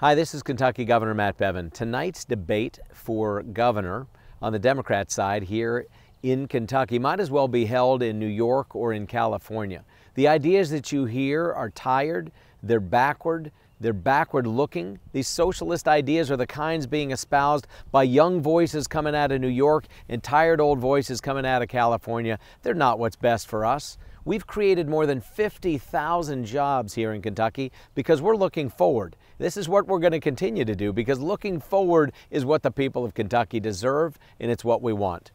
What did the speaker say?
Hi, this is Kentucky Governor Matt Bevin. Tonight's debate for governor on the Democrat side here in Kentucky might as well be held in New York or in California. The ideas that you hear are tired, they're backward, they're backward looking. These socialist ideas are the kinds being espoused by young voices coming out of New York and tired old voices coming out of California. They're not what's best for us. We've created more than 50,000 jobs here in Kentucky because we're looking forward. This is what we're going to continue to do because looking forward is what the people of Kentucky deserve and it's what we want.